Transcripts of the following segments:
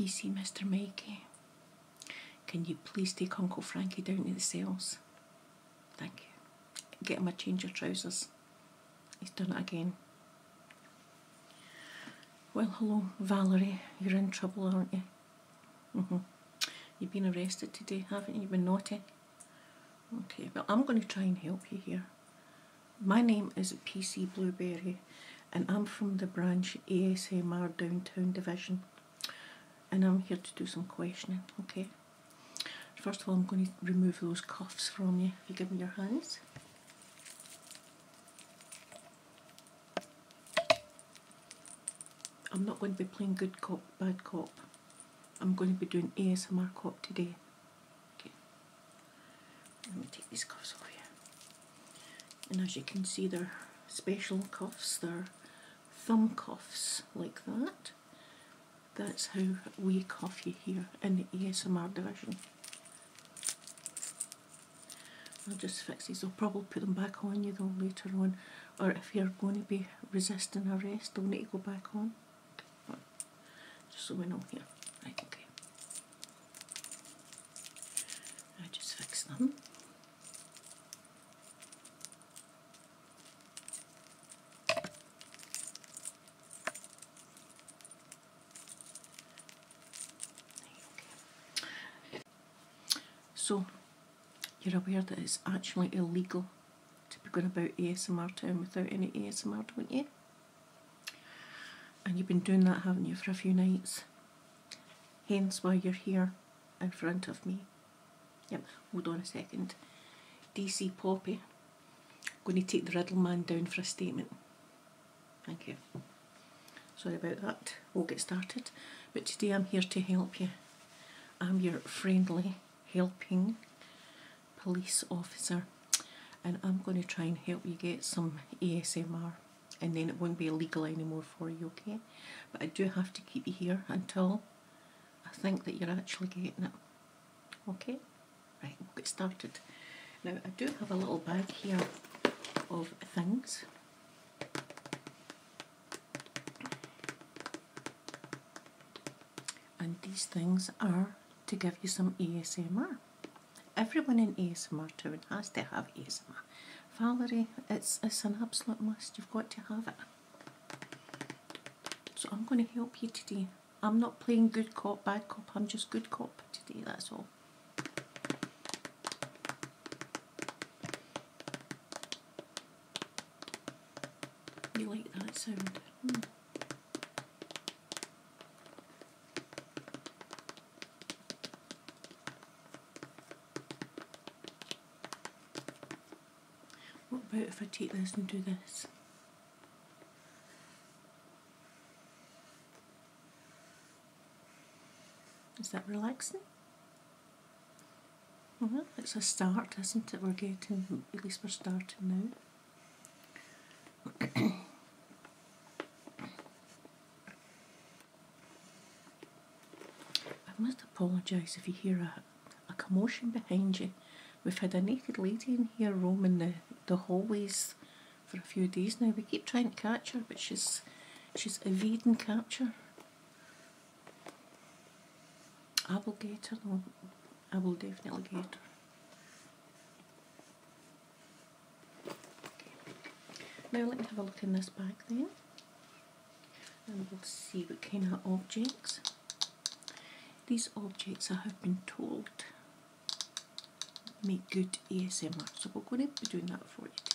PC, Mr. Mikey. Can you please take Uncle Frankie down to the cells? Thank you. Get him a change of trousers. He's done it again. Well, hello, Valerie. You're in trouble, aren't you? Mm-hmm. You've been arrested today, haven't you? You've been naughty. Okay, well, I'm going to try and help you here. My name is PC Blueberry, and I'm from the branch ASMR Downtown Division. And I'm here to do some questioning, okay? First of all, I'm going to remove those cuffs from you. If you give me your hands. I'm not going to be playing good cop, bad cop. I'm going to be doing ASMR cop today. Okay. Let me take these cuffs off here. And as you can see, they're special cuffs. They're thumb cuffs like that. That's how we cuff you here in the ASMR division. I'll just fix these. I'll probably put them back on you though later on. Or if you're going to be resisting arrest, they'll need to go back on. Just so we know here. Right, okay. I just fix them. So, you're aware that it's actually illegal to be going about ASMR town without any ASMR, don't you? And you've been doing that, haven't you, for a few nights? Hence why you're here in front of me. Yep, hold on a second. DC Poppy, going to take the Riddle Man down for a statement. Thank you. Sorry about that. We'll get started. But today I'm here to help you. I'm your friendly helping police officer and I'm going to try and help you get some ASMR and then it won't be illegal anymore for you, okay? But I do have to keep you here until I think that you're actually getting it. Okay? Right, we'll get started. Now I do have a little bag here of things. And these things are to give you some ASMR. Everyone in ASMR town has to have ASMR. Valerie, it's, it's an absolute must. You've got to have it. So I'm going to help you today. I'm not playing good cop, bad cop. I'm just good cop today, that's all. You like that sound? Hmm. What about if I take this and do this? Is that relaxing? Well, it's a start, isn't it? We're getting, at least we're starting now. I must apologise if you hear a, a commotion behind you. We've had a naked lady in here roaming the, the hallways for a few days now. We keep trying to catch her, but she's she's evading capture. I will get her though. I will definitely get her. Now let me have a look in this bag then. And we'll see what kind of objects. These objects I have been told make good ASMR. So we're going to be doing that for you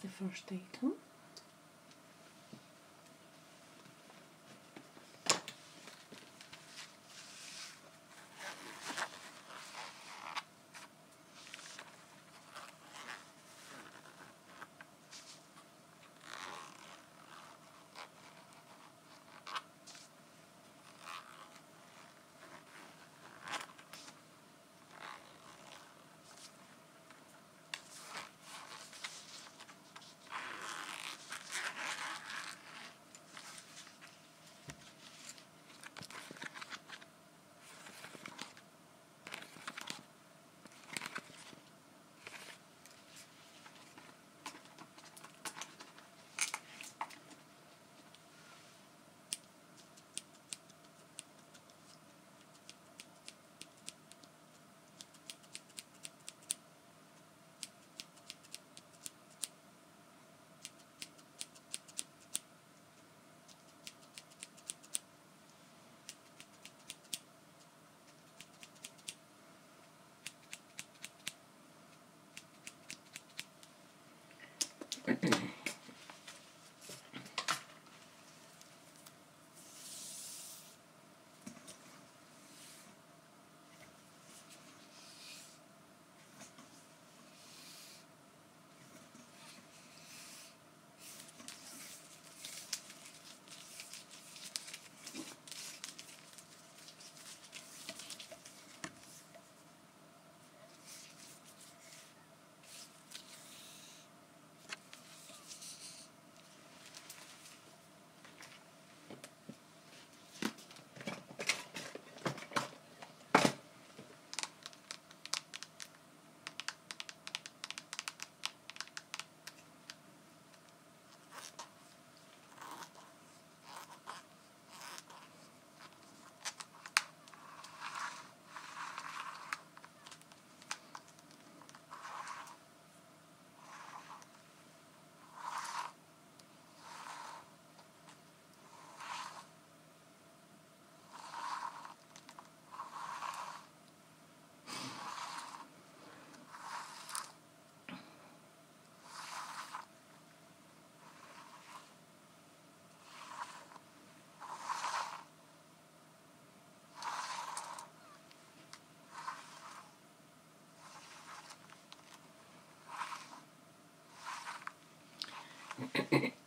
The first item. Thank you.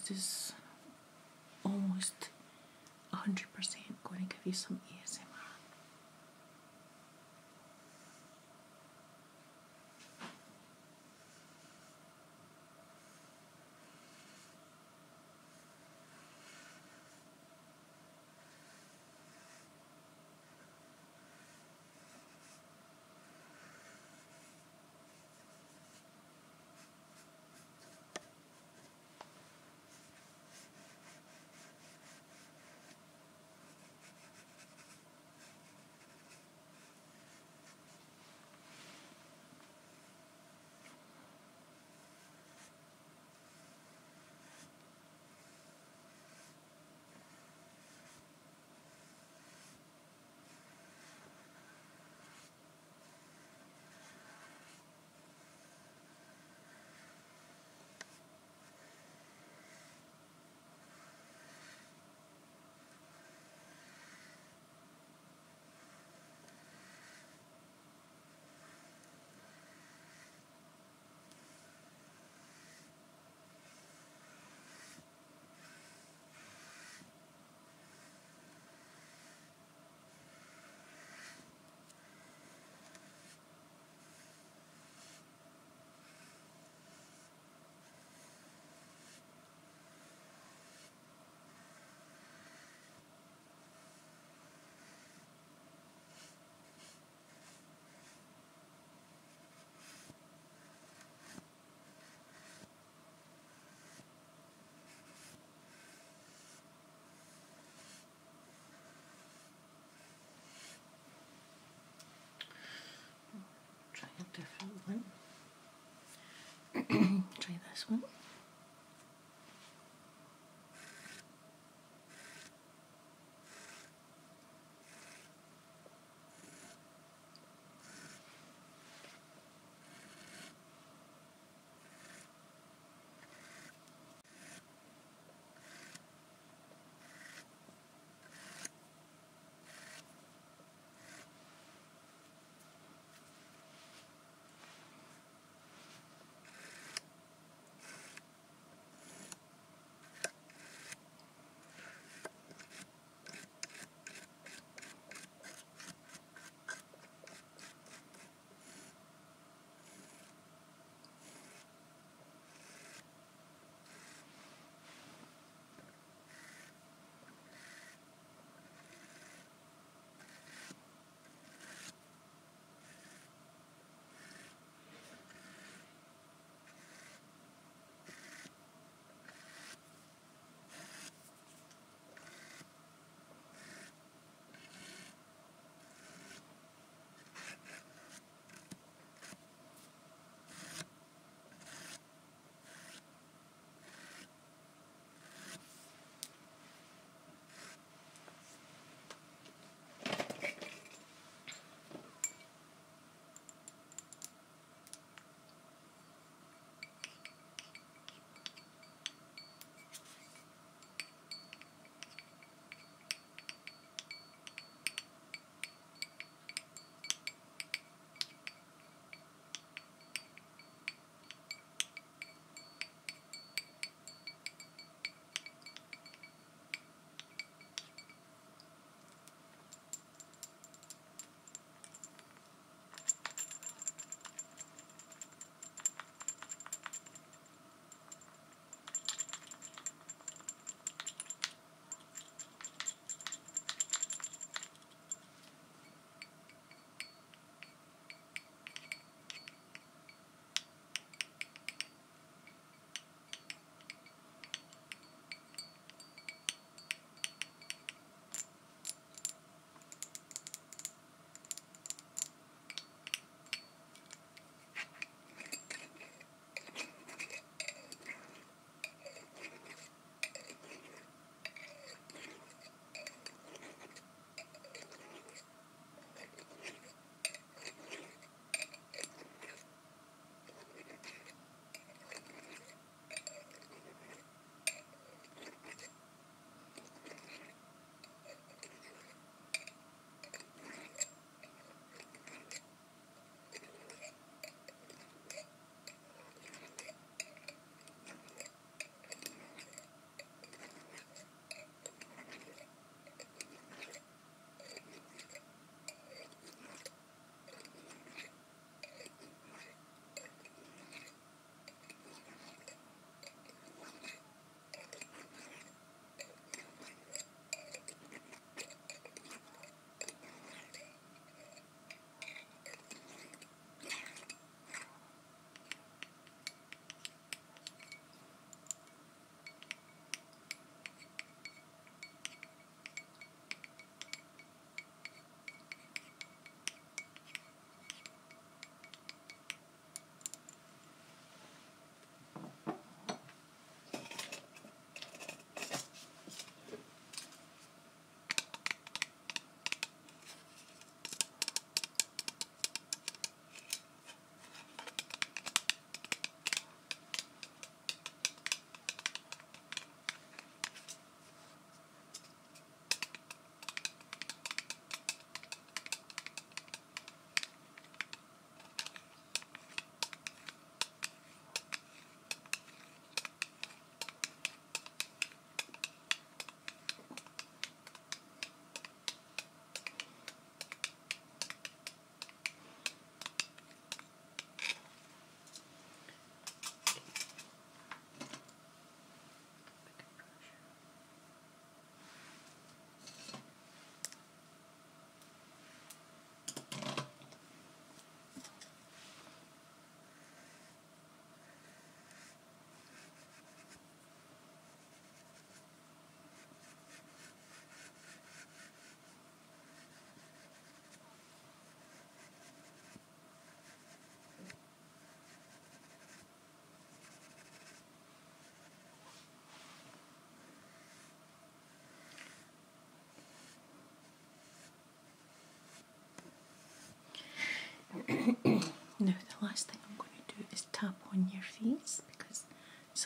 This is almost 100% going to give you some ASMR. This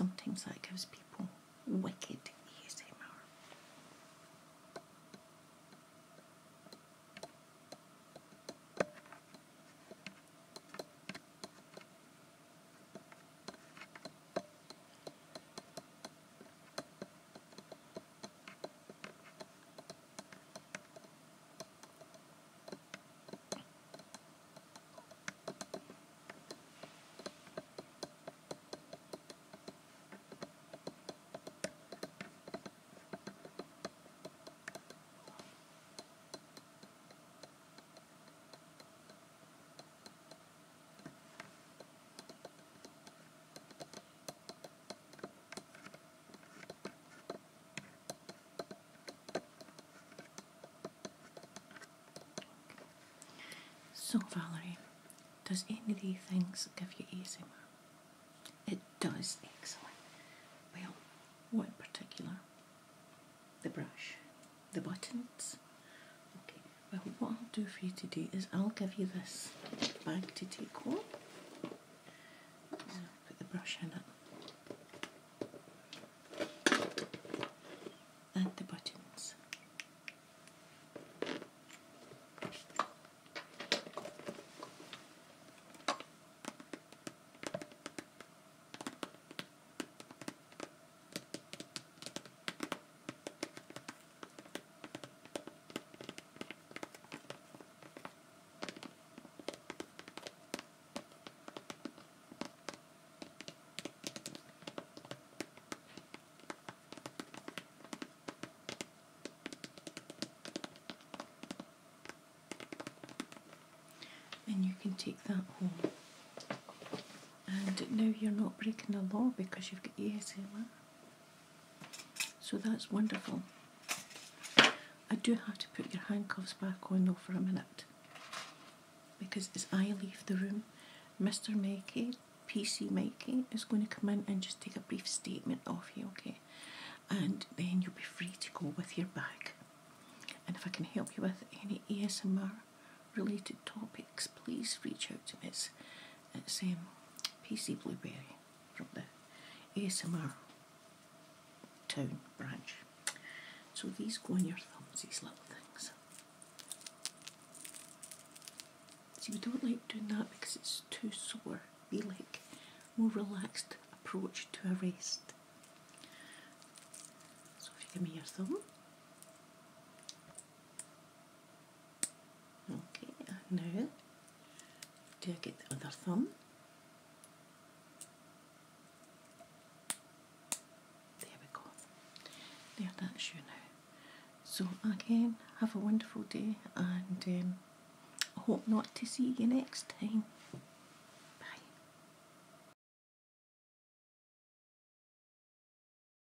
sometimes that gives people wicked. So, Valerie, does any of these things give you ASMR? It does, excellent. Well, what in particular? The brush, the buttons. Okay, well, what I'll do for you today is I'll give you this bag to take home. Put the brush in it. And the buttons. and you can take that home. And now you're not breaking the law because you've got ASMR. So that's wonderful. I do have to put your handcuffs back on though for a minute. Because as I leave the room, Mr. Mikey, PC Mikey, is going to come in and just take a brief statement of you, okay? And then you'll be free to go with your bag. And if I can help you with any ASMR related topics, please reach out to me. It's, um, PC Blueberry from the ASMR Town branch. So these go on your thumbs, these little things. See, we don't like doing that because it's too sore. We like more relaxed approach to a rest. So if you give me your thumb. Okay, and now do I get the other thumb? There we go. There, that's you now. So again, have a wonderful day and um, hope not to see you next time.